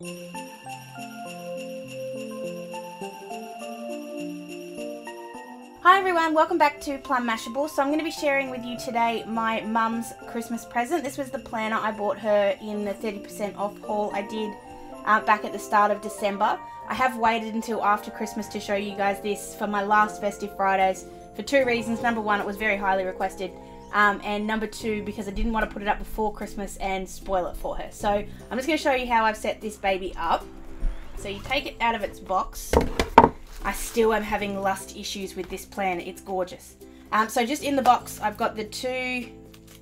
Hi everyone, welcome back to Plum Mashable. So I'm going to be sharing with you today my mum's Christmas present. This was the planner I bought her in the 30% off haul I did uh, back at the start of December. I have waited until after Christmas to show you guys this for my last Festive Fridays for two reasons. Number one, it was very highly requested. Um, and number two, because I didn't want to put it up before Christmas and spoil it for her. So I'm just going to show you how I've set this baby up. So you take it out of its box. I still am having lust issues with this plan. It's gorgeous. Um, so just in the box, I've got the two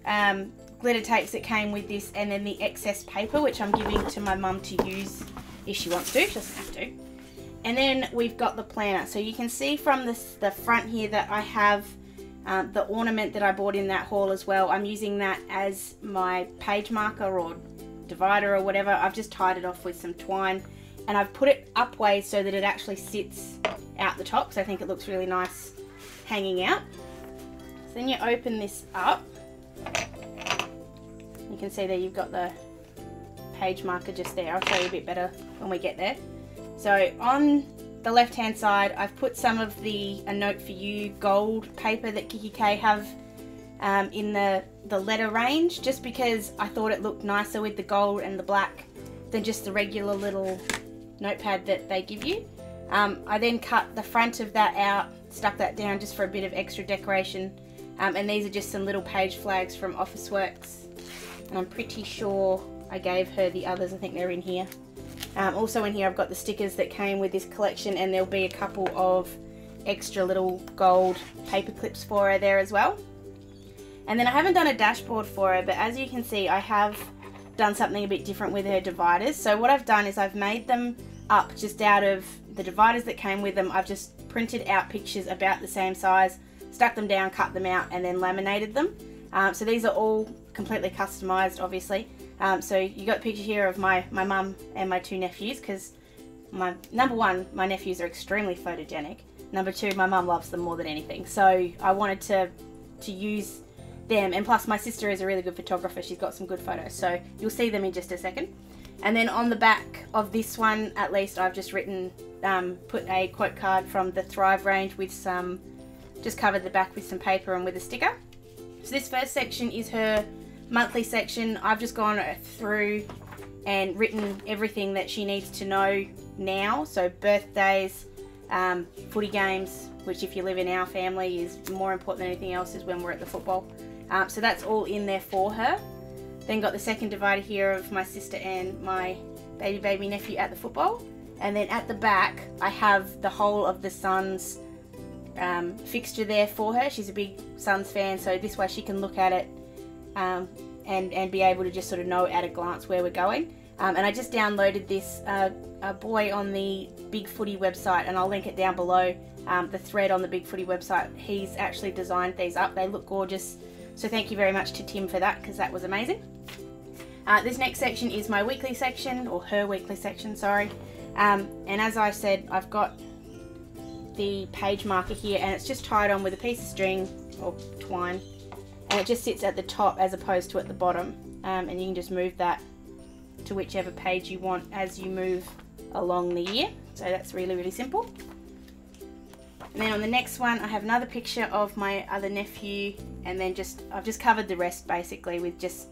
um, glitter tapes that came with this and then the excess paper, which I'm giving to my mum to use if she wants to. She doesn't have to. And then we've got the planner. So you can see from this, the front here that I have um, the ornament that I bought in that haul as well. I'm using that as my page marker or divider or whatever. I've just tied it off with some twine and I've put it upways so that it actually sits out the top so I think it looks really nice hanging out. So then you open this up. You can see there you've got the page marker just there. I'll show you a bit better when we get there. So on the left hand side I've put some of the A Note For You gold paper that Kikki.k have um, in the, the letter range just because I thought it looked nicer with the gold and the black than just the regular little notepad that they give you. Um, I then cut the front of that out, stuck that down just for a bit of extra decoration. Um, and these are just some little page flags from Officeworks. And I'm pretty sure I gave her the others, I think they're in here. Um, also in here I've got the stickers that came with this collection and there'll be a couple of extra little gold paper clips for her there as well. And then I haven't done a dashboard for her, but as you can see I have done something a bit different with her dividers. So what I've done is I've made them up just out of the dividers that came with them. I've just printed out pictures about the same size, stuck them down, cut them out, and then laminated them. Um, so these are all completely customized, obviously. Um, so you got a picture here of my my mum and my two nephews because my number one, my nephews are extremely photogenic. Number two, my mum loves them more than anything. So I wanted to to use them. And plus, my sister is a really good photographer. She's got some good photos. So you'll see them in just a second. And then on the back of this one, at least, I've just written, um, put a quote card from the Thrive range with some, just covered the back with some paper and with a sticker. So this first section is her monthly section. I've just gone through and written everything that she needs to know now. So birthdays, um, footy games, which if you live in our family is more important than anything else is when we're at the football. Um, so that's all in there for her. Then got the second divider here of my sister and my baby baby nephew at the football. And then at the back, I have the whole of the Suns um, fixture there for her. She's a big Suns fan, so this way she can look at it um, and, and be able to just sort of know at a glance where we're going. Um, and I just downloaded this uh, boy on the Big Footy website, and I'll link it down below. Um, the thread on the Big Footy website. He's actually designed these up. They look gorgeous. So thank you very much to Tim for that because that was amazing. Uh, this next section is my weekly section, or her weekly section, sorry. Um, and as I said, I've got the page marker here and it's just tied on with a piece of string or twine and it just sits at the top as opposed to at the bottom. Um, and you can just move that to whichever page you want as you move along the year. So that's really really simple. And then on the next one I have another picture of my other nephew. And then just I've just covered the rest basically with just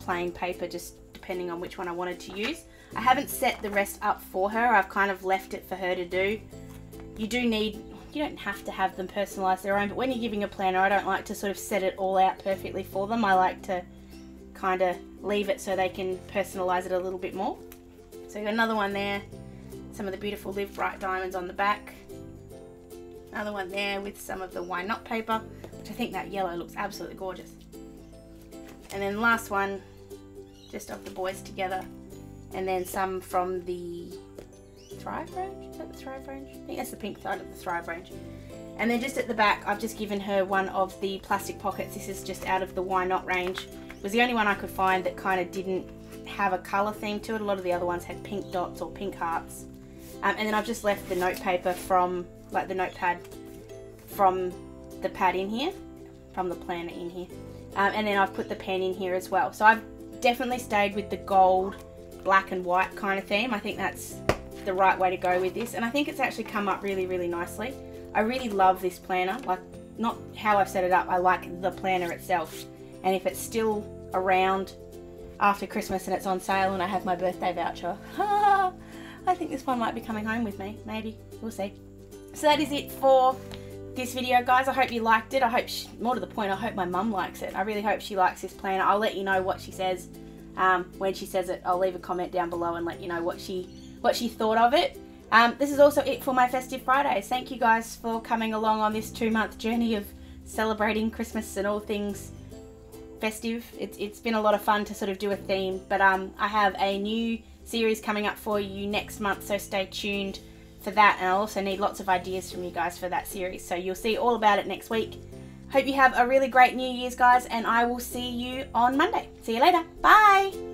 plain paper just depending on which one I wanted to use. I haven't set the rest up for her, I've kind of left it for her to do. You do need, you don't have to have them personalize their own, but when you're giving a planner I don't like to sort of set it all out perfectly for them. I like to kind of leave it so they can personalise it a little bit more. So another one there, some of the beautiful Live Bright diamonds on the back. Another one there with some of the Why Not paper, which I think that yellow looks absolutely gorgeous. And then last one, just of the boys together. And then some from the Thrive range? Is that the Thrive range? I think that's the pink side of the Thrive range. And then just at the back, I've just given her one of the plastic pockets. This is just out of the Why Not range. It was the only one I could find that kind of didn't have a colour theme to it. A lot of the other ones had pink dots or pink hearts. Um, and then I've just left the note paper from, like the notepad from the pad in here, from the planner in here. Um, and then I've put the pen in here as well. So I've definitely stayed with the gold black and white kind of theme. I think that's the right way to go with this and I think it's actually come up really really nicely. I really love this planner like not how I've set it up I like the planner itself. And if it's still around after Christmas and it's on sale and I have my birthday voucher I think this one might be coming home with me maybe we'll see. So that is it for this video guys. I hope you liked it. I hope she, more to the point I hope my mum likes it. I really hope she likes this planner. I'll let you know what she says um, when she says it. I'll leave a comment down below and let you know what she what she thought of it. Um, this is also it for my Festive Fridays. Thank you guys for coming along on this two month journey of celebrating Christmas and all things festive. It's, it's been a lot of fun to sort of do a theme, but um, I have a new series coming up for you next month, so stay tuned for that. And I also need lots of ideas from you guys for that series, so you'll see all about it next week. Hope you have a really great New Year's, guys, and I will see you on Monday. See you later. Bye.